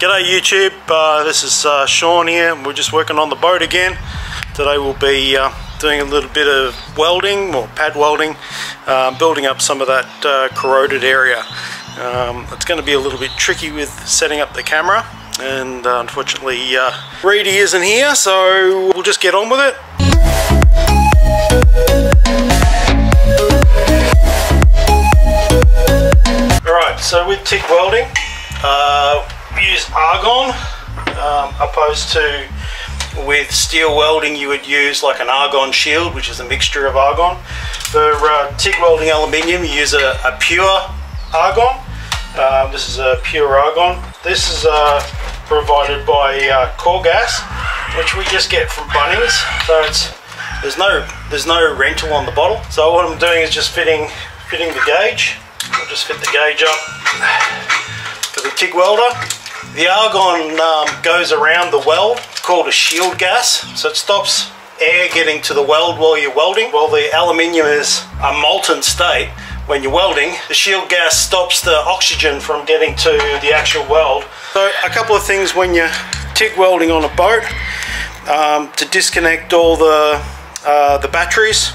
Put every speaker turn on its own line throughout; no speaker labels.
G'day YouTube, uh, this is uh, Sean here. We're just working on the boat again. Today we'll be uh, doing a little bit of welding, or pad welding, uh, building up some of that uh, corroded area. Um, it's going to be a little bit tricky with setting up the camera and uh, unfortunately Reedy isn't here so we'll just get on with it. So with TIG welding, uh, use argon um, opposed to with steel welding you would use like an Argoshield which is a mixture of argon. For uh, TIG welding aluminium you use a, a pure argon. Um, this is a pure argon. This is uh, provided by uh, Coregas which we just get from Bunnings. So it's there's no there's no rental on the bottle. So what I'm doing is just fitting fitting the gauge. I'll just fit the gauge up for the TIG welder. The argon um, goes around the weld, called a shield gas, so it stops air getting to the weld while you're welding. While the aluminium is a molten state, when you're welding, the shield gas stops the oxygen from getting to the actual weld. So a couple of things when you're TIG welding on a boat, um, to disconnect all the, uh, the batteries,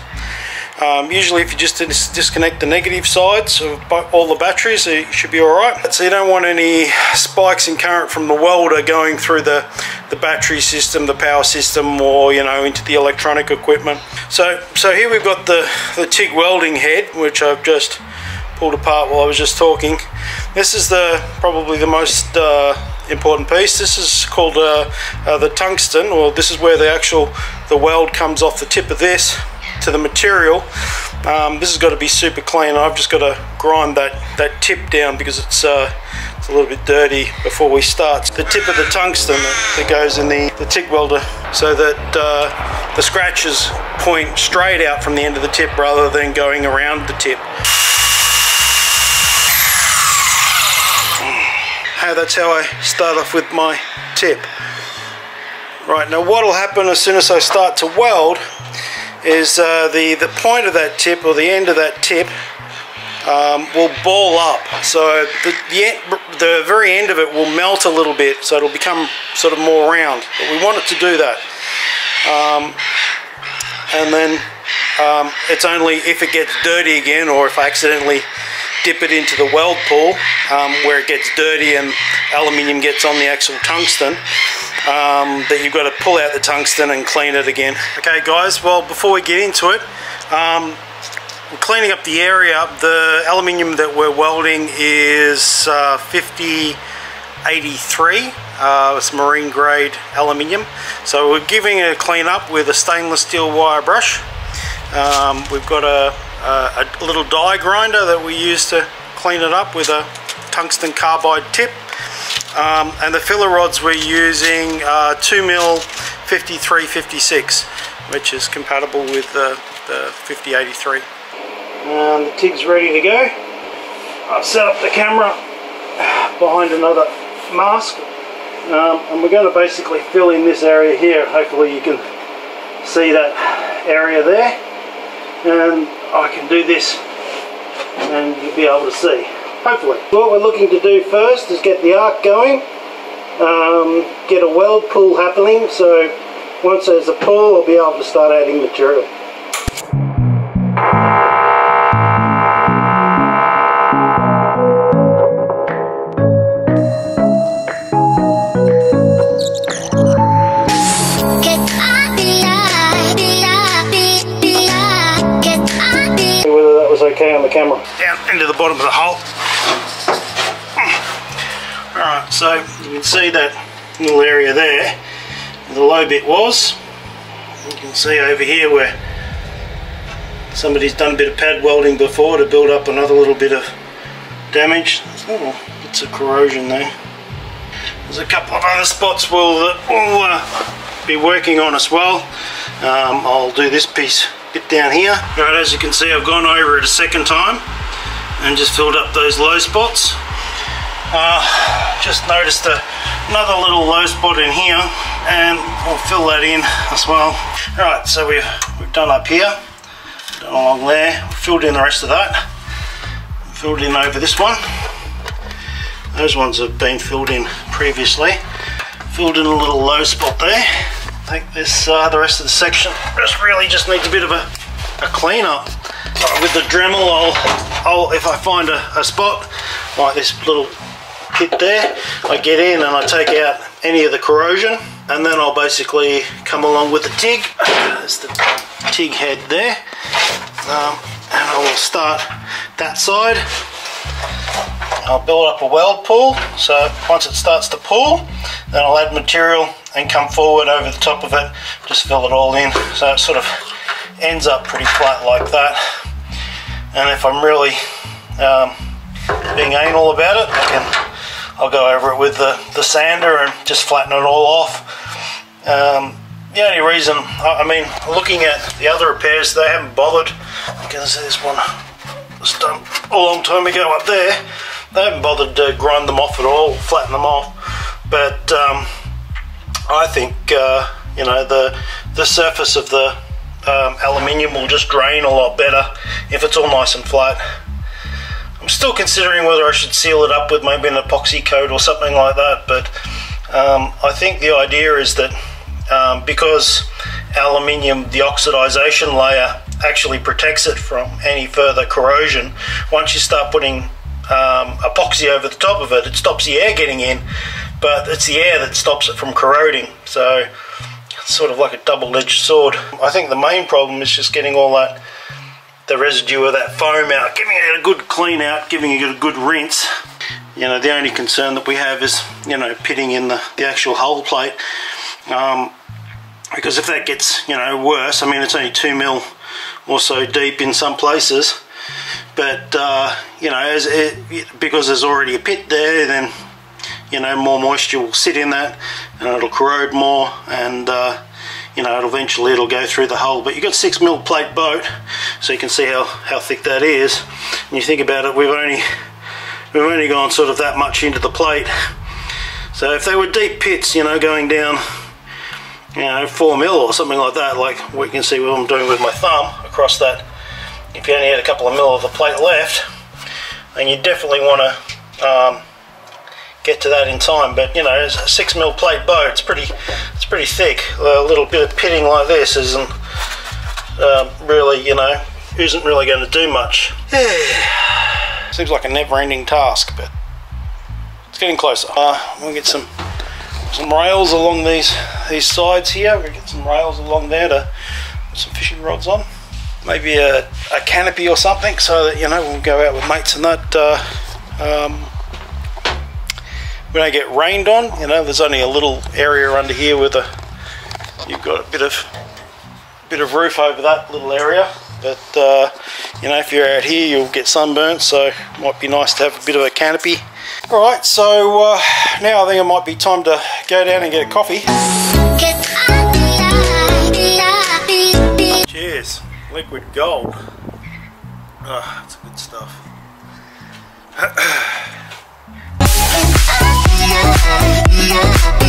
um, usually if you just dis disconnect the negative sides of all the batteries, it should be alright. So you don't want any spikes in current from the welder going through the, the battery system, the power system, or you know, into the electronic equipment. So, so here we've got the, the TIG welding head, which I've just pulled apart while I was just talking. This is the probably the most uh, important piece. This is called uh, uh, the tungsten, or this is where the actual the weld comes off the tip of this to the material. Um, this has got to be super clean. I've just got to grind that, that tip down because it's, uh, it's a little bit dirty before we start. The tip of the tungsten that goes in the, the TIG welder so that uh, the scratches point straight out from the end of the tip rather than going around the tip. Hey, that's how I start off with my tip. Right, now what will happen as soon as I start to weld is uh, the, the point of that tip or the end of that tip um, will ball up. So the, the, the very end of it will melt a little bit so it'll become sort of more round. But we want it to do that. Um, and then um, it's only if it gets dirty again or if I accidentally dip it into the weld pool um, where it gets dirty and aluminium gets on the actual tungsten um, that you've got to pull out the tungsten and clean it again. Okay guys, well before we get into it, um, we're cleaning up the area. The aluminium that we're welding is uh, 5083. Uh, it's marine grade aluminium. So we're giving it a clean up with a stainless steel wire brush. Um, we've got a, a, a little die grinder that we use to clean it up with a tungsten carbide tip. Um, and the filler rods we're using uh, 2 mil 5356 which is compatible with the, the 5083. Um, the TIG's ready to go. I've set up the camera behind another mask um, and we're going to basically fill in this area here. Hopefully you can see that area there and I can do this and you'll be able to see hopefully. What we're looking to do first is get the arc going, um, get a weld pool happening, so once there's a pull I'll be able to start adding material. Whether that was okay on the camera. Down into the bottom of the hole. So you can see that little area there, the low bit was. You can see over here where somebody's done a bit of pad welding before to build up another little bit of damage. There's little bits of corrosion there. There's a couple of other spots we'll, we'll uh, be working on as well. Um, I'll do this piece bit down here. Right, as you can see I've gone over it a second time and just filled up those low spots. Uh, just noticed a, another little low spot in here and we'll fill that in as well. Right, so we've, we've done up here, done along there, filled in the rest of that, filled in over this one. Those ones have been filled in previously. Filled in a little low spot there. I think this, uh, the rest of the section just really just needs a bit of a, a clean up. with the Dremel, I'll, I'll, if I find a, a spot like this little pit there, I get in and I take out any of the corrosion and then I'll basically come along with the TIG. There's the TIG head there. Um, and I will start that side. I'll build up a weld pool, so once it starts to pull, then I'll add material and come forward over the top of it, just fill it all in, so it sort of ends up pretty flat like that. And if I'm really um, being anal about it, I can I'll go over it with the, the sander and just flatten it all off. Um, the only reason, I, I mean, looking at the other repairs, they haven't bothered. See this one was done a long time ago up there. They haven't bothered to grind them off at all, flatten them off. But um, I think, uh, you know, the, the surface of the um, aluminium will just drain a lot better if it's all nice and flat. Still considering whether I should seal it up with maybe an epoxy coat or something like that, but um, I think the idea is that um, because aluminium, the oxidization layer actually protects it from any further corrosion, once you start putting um, epoxy over the top of it, it stops the air getting in, but it's the air that stops it from corroding. So it's sort of like a double-edged sword. I think the main problem is just getting all that the residue of that foam out, giving it a good clean out, giving it a good rinse. You know, the only concern that we have is, you know, pitting in the, the actual hull plate. Um, because if that gets, you know, worse, I mean, it's only two mil or so deep in some places. But, uh, you know, as it, because there's already a pit there, then, you know, more moisture will sit in that and it'll corrode more and, uh, you know, it'll eventually it'll go through the hole. But you've got six mil plate boat, so you can see how, how thick that is. And you think about it, we've only we've only gone sort of that much into the plate. So if they were deep pits, you know, going down, you know, four mil or something like that, like we can see what I'm doing with my thumb across that. If you only had a couple of mil of the plate left, and you definitely want to um, get to that in time. But you know, it's a six mil plate boat. It's pretty, it's pretty thick. A little bit of pitting like this isn't uh, really, you know, isn't really going to do much. Yeah. Seems like a never-ending task, but it's getting closer. Uh, we'll get some some rails along these these sides here. We'll get some rails along there to put some fishing rods on. Maybe a, a canopy or something so that, you know, we'll go out with mates and that, uh, um, when I get rained on, you know, there's only a little area under here with a, you've got a bit of, bit of roof over that little area. But, uh, you know, if you're out here, you'll get sunburnt, so it might be nice to have a bit of a canopy. All right, so uh, now I think it might be time to go down and get a coffee. Cheers, liquid gold. Oh, that's good stuff. yeah.